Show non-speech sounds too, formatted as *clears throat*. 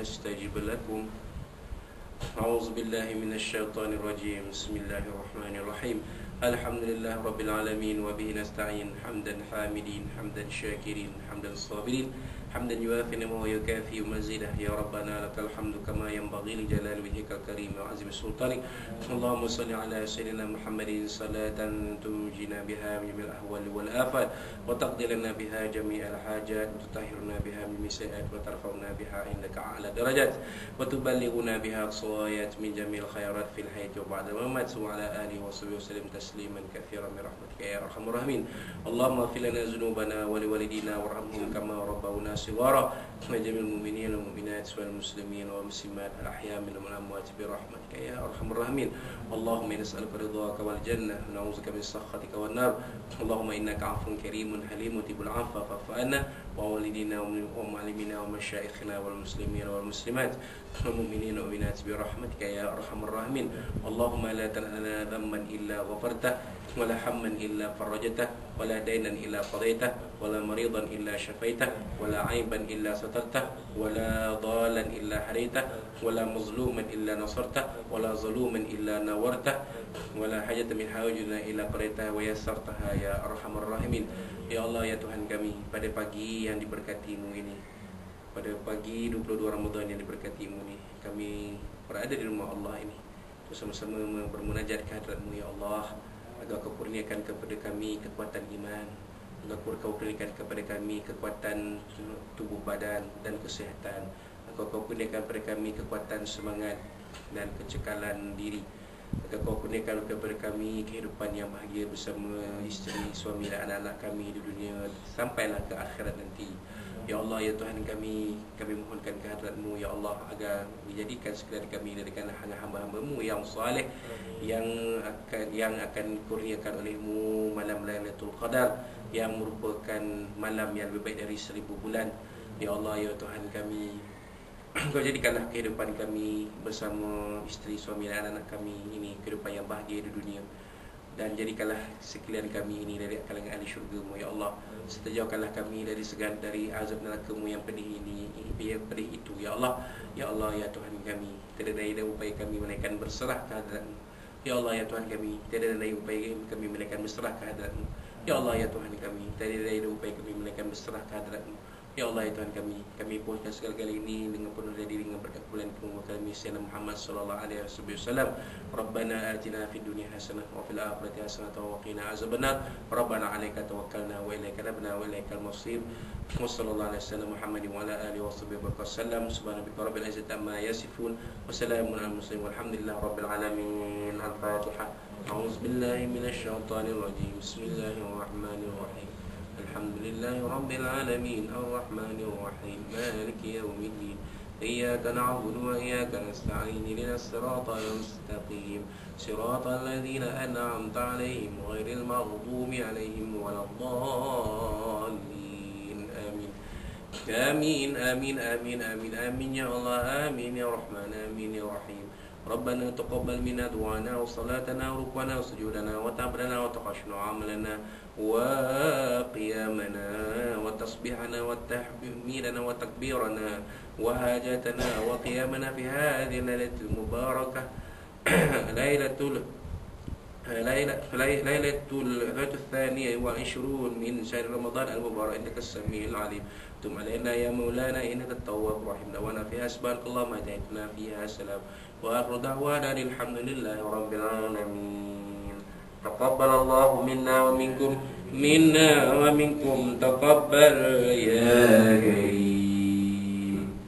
أستجب لكم أعوذ بالله من الشيطان الرجيم بسم الله الرحمن الرحيم الحمد لله رب العالمين وبه نستعين حمدا حامدين حمدا شاكرين حمدا صابرين حمدا يوافي نعمه ويكافي مزيده. يا ربنا لك الحمد كما ينبغي لجلال وجهك الكريم وعظيم سلطانك. اللهم صل على سيدنا محمد صلاة تنجينا بها من جميع الأهوال والآفات وتقضي لنا بها جميع الحاجات وتطهرنا بها من السيئات وترفعنا بها عندك أعلى درجات وتبلغنا بها الصوايات من جميع الخيرات في الحياة وبعد الممات. وعلى آله وصحبه وسلم تسليما كثيرا برحمتك يا أرحم الراحمين. اللهم اغفر لنا ذنوبنا ولوالدينا وارحمهم كما ربونا صغارا وجميع المؤمنين والمؤمنات والمسلمين والمسلمات الأحياء من الأموات برحمتك يا أرحم الراحمين. اللهم نسألك رضاك والجنة ونعوذ بك من سخطك والنار. اللهم إنك عفو كريم حليم تجيب العفو فاعف ووالدينا ومعلمينا ومشايخنا والمسلمين والمسلمات والمؤمنين والمؤمنات برحمتك يا أرحم الراحمين. اللهم لا تدع لنا ذنبا إلا غفرته ولا حما إلا فرجته ولا دينا إلا قضيته ولا مريضا إلا شفيته ولا عيبا إلا سترته ولا ضالا إلا حريته ولا مظلوما إلا نصرته ولا ظلوما إلا نورته ولا حاجة من حوائجنا إلا قضيتها ويسرتها يا أرحم الراحمين. Ya Allah ya Tuhan kami pada pagi yang diberkatimu ini pada pagi 22 Ramadan yang diberkatimu ini kami berada di rumah Allah ini. Bersama-sama bermunajat ke hadratmu ya Allah agar kau kurniakan kepada kami kekuatan iman agar kau kurniakan kepada kami kekuatan tubuh badan dan kesihatan. Agar kau kurniakan kepada kami kekuatan semangat dan kecekalan diri agar kau kurniakan kepada kami kehidupan yang bahagia bersama isteri, suami dan anak-anak kami di dunia sampailah ke akhirat nanti. Ya Allah, Ya Tuhan kami, kami mohonkan kehadratmu Ya Allah agar dijadikan sekalian kami kalangan hamba-hambamu yang saleh yang akan yang akan kurniakan olehmu malam Lailatul Qadar yang merupakan malam yang lebih baik dari seribu bulan. Ya Allah, Ya Tuhan kami, *clears throat* Kau jadikanlah kehidupan kami bersama isteri, suami dan anak-anak kami. Ini kehidupan yang bahagia di dunia. Dan jadikanlah sekalian kami ini dari kalangan ahli syurga-Mu ya Allah. Setajaukanlah kami dari segala dari azab neraka-Mu yang pedih ini yang pedih itu ya Allah. Ya Allah ya Tuhan kami tidak ada daya upaya kami menaikkan berserah ke hadirat-Mu ya Allah ya Tuhan kami tidak ada daya upaya kami menaikkan berserah ke hadirat-Mu ya Allah ya Tuhan kami tidak ada daya upaya kami menaikkan berserah ke hadirat-Mu Ya Allah ya Tuhan kami, kami puaskan segala-gala ini dengan penuh dari diri dengan berkat bulan penguat kami Sayyidina Muhammad Sallallahu Alaihi Wasallam. Rabbana atina fid dunia hasanah wa fil akhirati hasanah wa qina azabannar. Rabbana alaika tawakkalna wa ilaika nabna wa ilaika al-masir Wa sallallahu alaihi wasallam Muhammad wa ala alihi wa sahbihi wa sallam. Subhanabika rabbil izzati amma yasifun. Wa salamun ala muslim walhamdulillah rabbil alamin. Al-Fatiha. A'udzubillahi minasyaitanirrajim Bismillahirrahmanirrahim. الحمد لله رب العالمين الرحمن الرحيم مالك يوم الدين إياك نعبد وإياك نستعين لنا الصراط المستقيم صراط الذين أنعمت عليهم غير المغضوب عليهم ولا الضالين آمين. آمين آمين آمين آمين آمين يا الله آمين يا رحمن آمين يا رحيم. ربنا تقبل منا دعانا وصلاتنا وركوعنا وسجودنا وتعبدنا وتقشنا عملنا وقيامنا وتصبيحنا وتحميلنا وتكبيرنا وهاجاتنا وقيامنا في هذه الليلة المباركة. *clears throat* ليلة ليلة ليلة الثانية والعشرون من شهر رمضان المبارك. إنك السميع العليم. تم علينا يا مولانا إنك التواب الرحيم. دعوانا فيها سبحانك اللهم هديتنا فيها سلام. وآخر دعوانا الحمد لله رب العالمين. تقبل الله منا ومنكم. منا ومنكم تقبل يا كريم